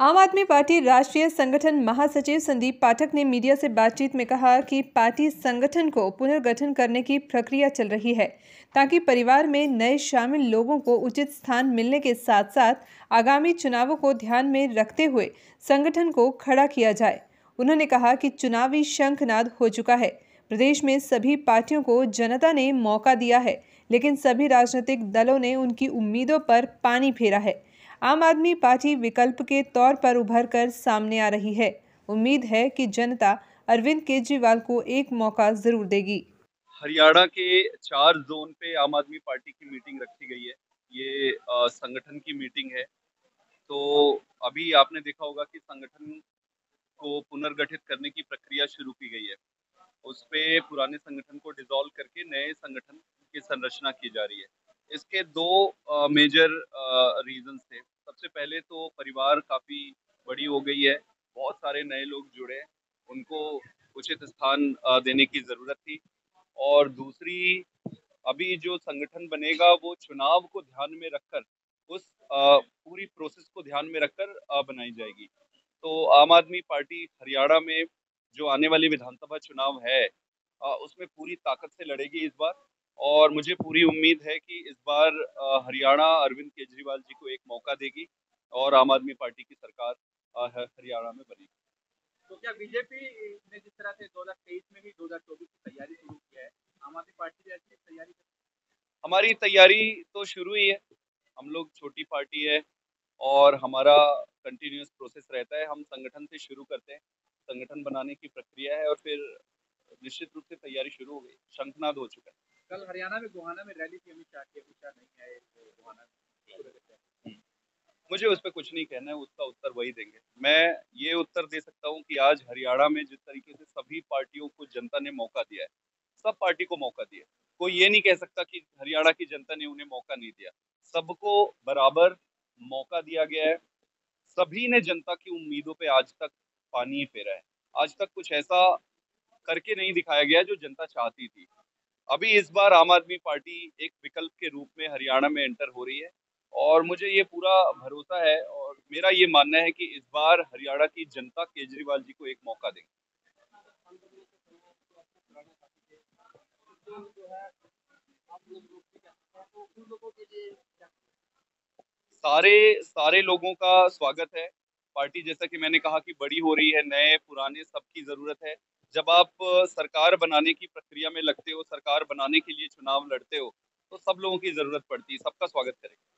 आम आदमी पार्टी राष्ट्रीय संगठन महासचिव संदीप पाठक ने मीडिया से बातचीत में कहा कि पार्टी संगठन को पुनर्गठन करने की प्रक्रिया चल रही है, ताकि परिवार में नए शामिल लोगों को उचित स्थान मिलने के साथ साथ आगामी चुनावों को ध्यान में रखते हुए संगठन को खड़ा किया जाए। उन्होंने कहा कि चुनावी शंखनाद हो चुका है। प्रदेश में सभी पार्टियों को जनता ने मौका दिया है, लेकिन सभी राजनीतिक दलों ने उनकी उम्मीदों पर पानी फेरा है। आम आदमी पार्टी विकल्प के तौर पर उभर कर सामने आ रही है। उम्मीद है कि जनता अरविंद केजरीवाल को एक मौका ज़रूर देगी। हरियाणा के चार जोन पे आम आदमी पार्टी की मीटिंग रखी गई है। ये संगठन की मीटिंग है। तो अभी आपने देखा होगा कि संगठन को पुनर्गठित करने की प्रक्रिया शुरू की गई है। उस पर पुराने संगठन को डिसॉल्व करके नए संगठन की संरचना की जा रही है। इसके दो मेजर रीजन थे। सबसे पहले तो परिवार काफ़ी बड़ी हो गई है। बहुत सारे नए लोग जुड़े हैं। उनको उचित स्थान देने की ज़रूरत थी। और दूसरी, अभी जो संगठन बनेगा, वो चुनाव को ध्यान में रखकर, उस पूरी प्रोसेस को ध्यान में रखकर बनाई जाएगी। तो आम आदमी पार्टी हरियाणा में जो आने वाली विधानसभा चुनाव है उसमें पूरी ताकत से लड़ेगी इस बार। और मुझे पूरी उम्मीद है कि इस बार हरियाणा अरविंद केजरीवाल जी को एक मौका देगी और आम आदमी पार्टी की सरकार हरियाणा में बनेगी। तो क्या बीजेपी ने जिस तरह से 2023 में भी 2024 की तैयारी शुरू की है आम आदमी पार्टी भी ऐसी तैयारी हमारी तैयारी तो शुरू ही है। हम लोग छोटी पार्टी है और हमारा कंटिन्यूस प्रोसेस रहता है। हम संगठन से शुरू करते हैं। संगठन बनाने की प्रक्रिया है और फिर निश्चित रूप से तैयारी शुरू हो गई। शंखनाद हो चुका है। कल हरियाणा में गोहाना में रैली थी अमित शाह अमित शाह नहीं आए गोहाना हम्म। मुझे उस पर कुछ नहीं कहना है, उसका उत्तर वही देंगे। मैं ये उत्तर दे सकता हूँ कि आज हरियाणा में जिस तरीके से सभी पार्टियों को जनता ने मौका दिया है, सब पार्टी को मौका दिया कोई ये नहीं कह सकता कि हरियाणा की जनता ने उन्हें मौका नहीं दिया। सबको बराबर मौका दिया गया है। सभी ने जनता की उम्मीदों पे आज तक पानी फेरा है। आज तक कुछ ऐसा करके नहीं दिखाया गया जो जनता चाहती थी। अभी इस बार आम आदमी पार्टी एक विकल्प के रूप में हरियाणा में एंटर हो रही है और मुझे ये पूरा भरोसा है और मेरा ये मानना है कि इस बार हरियाणा की जनता केजरीवाल जी को एक मौका देगी। सारे सारे लोगों का स्वागत है। पार्टी जैसा कि मैंने कहा कि बड़ी हो रही है, नए, पुराने, सबकी ज़रूरत है। जब आप सरकार बनाने की प्रक्रिया में लगते हो, सरकार बनाने के लिए चुनाव लड़ते हो तो सब लोगों की ज़रूरत पड़ती है, सबका स्वागत करेंगे।